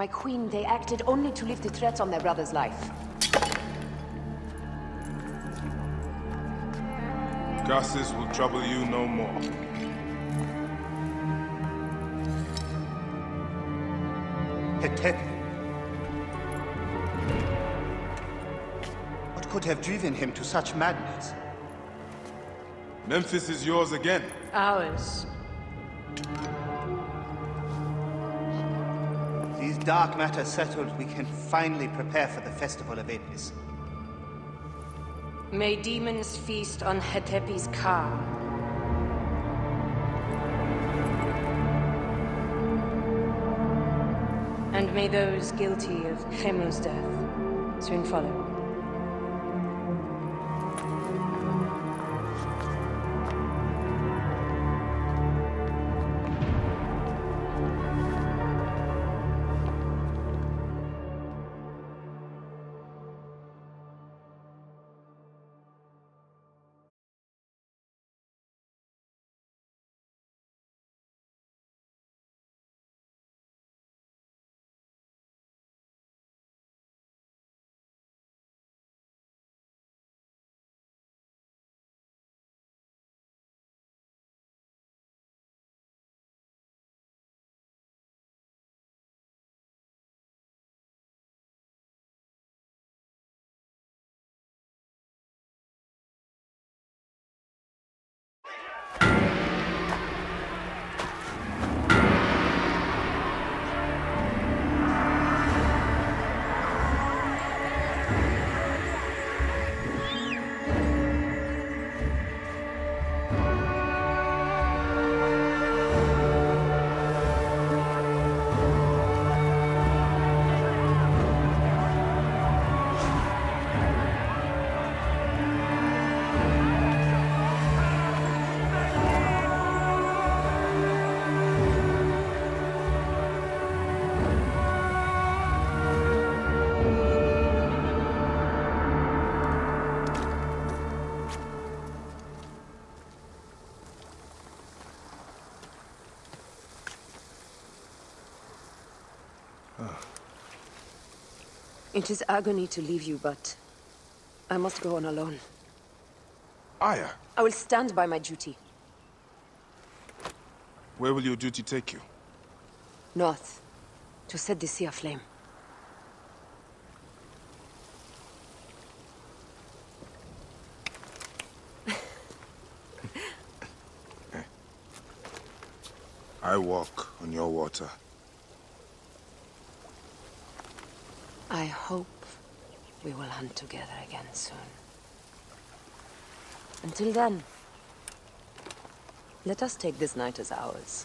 My queen, they acted only to lift the threat on their brother's life. Gases will trouble you no more. Hetepi. What could have driven him to such madness? Memphis is yours again. Ours. Dark matter settled, we can finally prepare for the Festival of Apis. May demons feast on Hetepi's ka. And may those guilty of Hemu's death soon follow. It is agony to leave you, but... I must go on alone. Aya, I will stand by my duty. where will your duty take you? North. To set the sea aflame. Eh. I walk on your water. I hope we will hunt together again soon. Until then, let us take this night as ours.